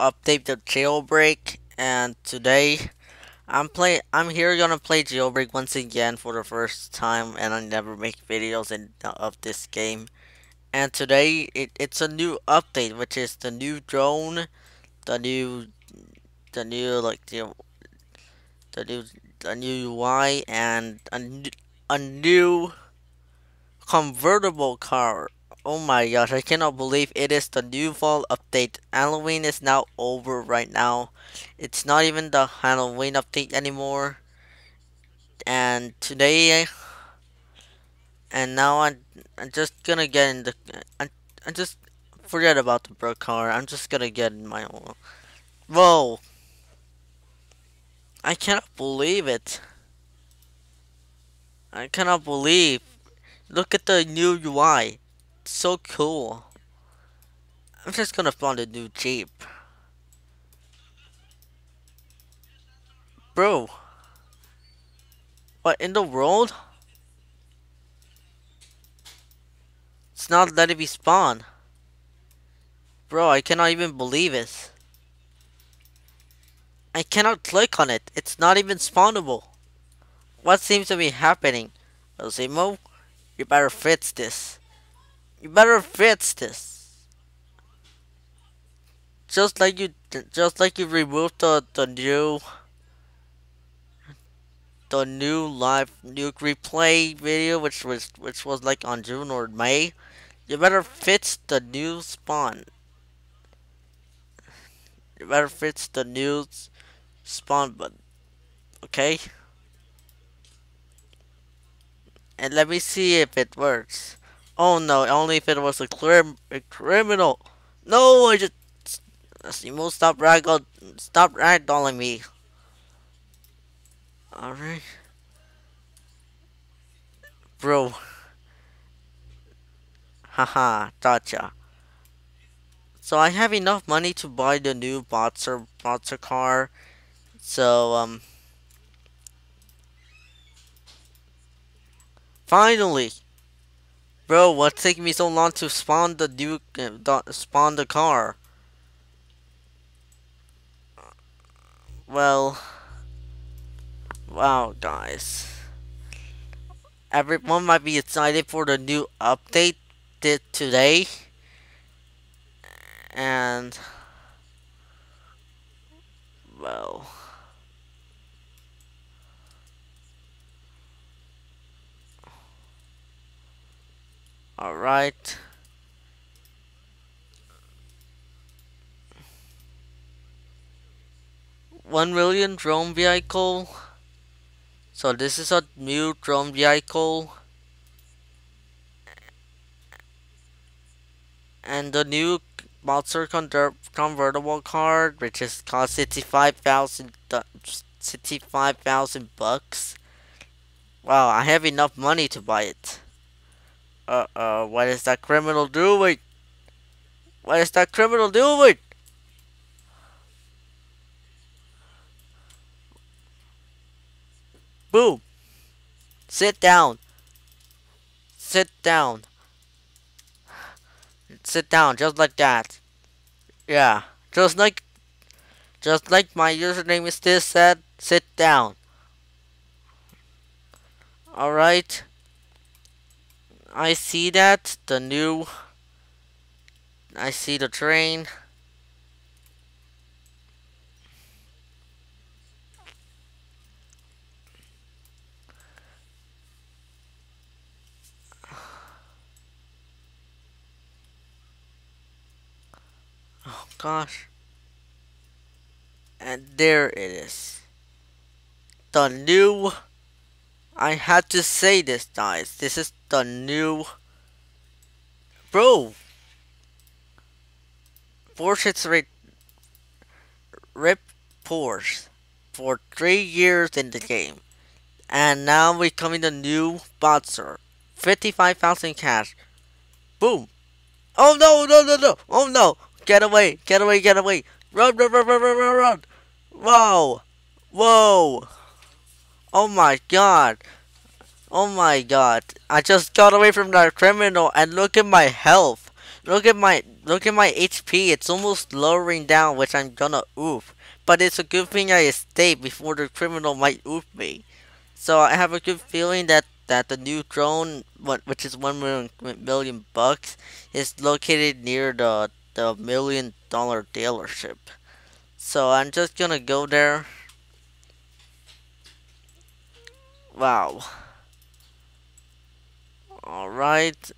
update the jailbreak and today I'm play I'm here gonna play jailbreak once again for the first time and I never make videos in, of this game. And today it, it's a new update which is the new drone the new the new like the the new the new UI and a, a new convertible car Oh my gosh, I cannot believe it is the new fall update. Halloween is now over right now. It's not even the Halloween update anymore. And today, and now I'm, I'm just gonna get in the, I, I just forget about the bro car. I'm just gonna get in my own. Whoa. I cannot believe it. I cannot believe. Look at the new UI so cool. I'm just gonna find a new Jeep. Bro. What in the world? It's not letting me spawn. Bro, I cannot even believe it. I cannot click on it. It's not even spawnable. What seems to be happening? Asimo, you better fix this. You better fix this. Just like you, just like you removed the the new, the new live new replay video, which was which was like on June or May. You better fix the new spawn. You better fix the new spawn button. Okay. And let me see if it works. Oh no, only if it was a, crim a criminal. No, I just... Simo, stop ragdoll... Stop ragdolling me. Alright. Bro. Haha, gotcha. So I have enough money to buy the new Boxer, Boxer car. So, um... Finally! Bro, what's taking me so long to spawn the duke, uh, spawn the car? Well, wow, guys. Everyone might be excited for the new update today. And, well... Alright. One million drone vehicle. So this is a new drone vehicle. And the new Monster convertible card, which is cost sixty five thousand uh, sixty five thousand bucks. Wow, I have enough money to buy it. Uh-oh, what is that criminal doing? What is that criminal doing? Boom. Sit down. Sit down. Sit down, just like that. Yeah, just like, just like MyUsernamesThis said, sit down. Alright. I see that the new I see the train. Oh gosh. And there it is. The new I had to say this guys. This is the new bro Porsche rate rip Porsche for three years in the game. And now we coming the new Boxer 55,000 cash. Boom. Oh no no no no. Oh no. Get away get away get away. Run run run run run run run. Whoa whoa. Oh my god Oh my god. I just got away from that criminal and look at my health. Look at my look at my HP. It's almost lowering down, which I'm gonna oof. But it's a good thing I escaped before the criminal might oof me. So I have a good feeling that that the new drone, which is one million, million bucks, is located near the the million dollar dealership. So I'm just gonna go there. Wow. Alright.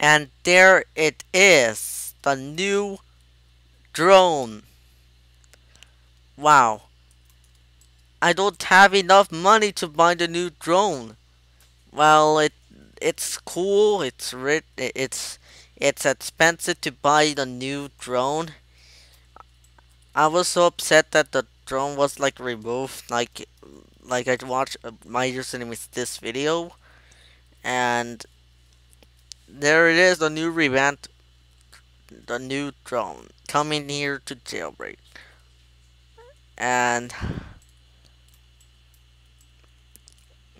And there it is, the new drone. Wow. I don't have enough money to buy the new drone. Well, it it's cool. It's rich. It's it's expensive to buy the new drone. I was so upset that the drone was like removed. Like like I watched uh, MyUsernamesThis video, and there it is, the new revamp, the new drone coming here to jailbreak. And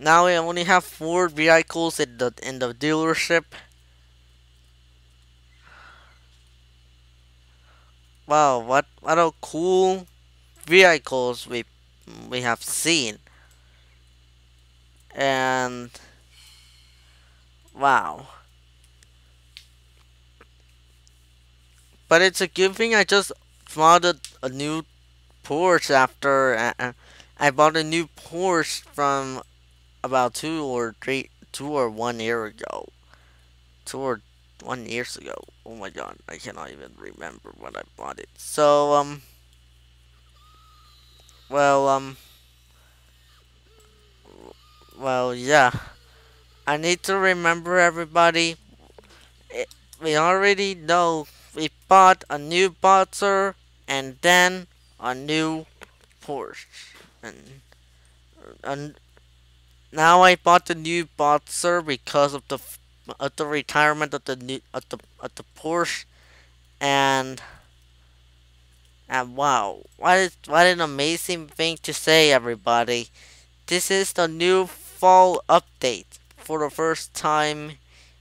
now we only have four vehicles in the in the dealership. Wow, what what a cool vehicles we we have seen. And wow. But it's a good thing I just bought a, a new Porsche after uh, I bought a new Porsche from about two or three, two or one year ago. Two or one years ago. Oh my god, I cannot even remember when I bought it. So, um, well, um, well, yeah. I need to remember everybody. It, we already know we bought a new Boxer and then a new Porsche. And, and now I bought the new Boxer because of the of the retirement of the new of the of the Porsche and and wow, what what an amazing thing to say everybody. This is the new fall update for the first time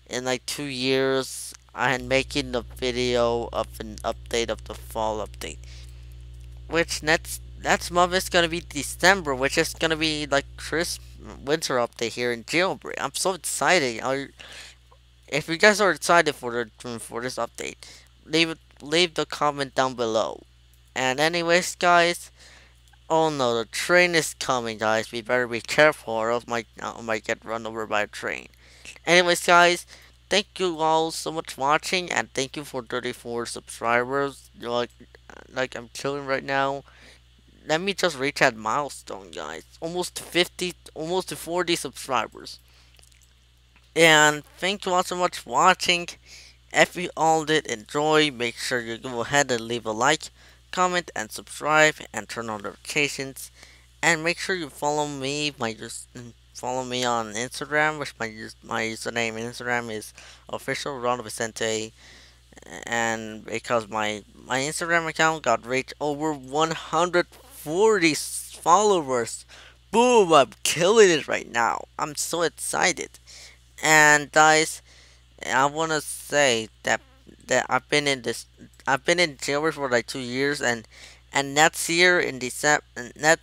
in like two years I'm making the video of an update of the fall update. Which next next month is gonna be December, which is gonna be like Chris winter update here in Jailbreak. I'm so excited. Are, if you guys are excited for the for this update, leave leave the comment down below. And anyways, guys. Oh no, the train is coming, guys. We better be careful, or else might I might get run over by a train. Anyways, guys, thank you all so much for watching and thank you for 34 subscribers like like I'm chilling right now let me just reach that milestone guys. Almost 50 almost to 40 subscribers. And thank you all so much for watching. If you all did enjoy make sure you go ahead and leave a like comment and subscribe and turn on notifications. And make sure you follow me my just follow me on Instagram, which my my username on Instagram is official Ronald Vicente, and because my my Instagram account got reached over 140 followers, boom! I'm killing it right now. I'm so excited, and guys, I wanna say that that I've been in this I've been in jail for like two years, and and next year in December, that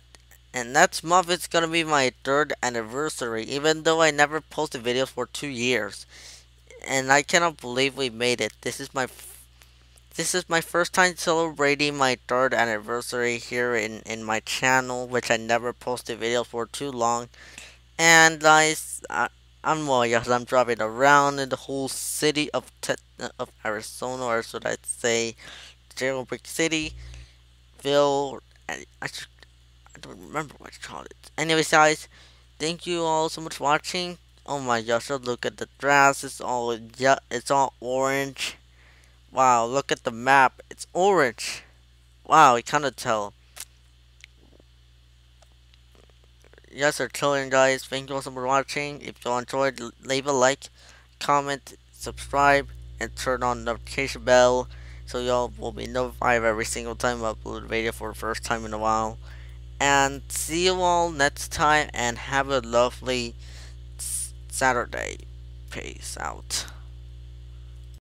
and next month it's gonna be my third anniversary, even though I never posted videos for two years. And I cannot believe we made it. This is my this is my first time celebrating my third anniversary here in, in my channel, which I never posted videos for too long. And guys, I, I'm well, yes, I'm driving around in the whole city of Te of Arizona, or should I say, Jailbreak City, Ville. I, I should I don't remember what you called it. Anyways, guys, thank you all so much for watching. Oh my gosh, look at the grass. It's all yeah, it's all orange. Wow, look at the map. It's orange. Wow, you kind of tell. Yes, sir, chilling, guys. Thank you all so much for watching. If you enjoyed, leave a like, comment, subscribe, and turn on the notification bell so y'all will be notified every single time I upload a video for the first time in a while. And see you all next time and have a lovely Saturday. Peace out.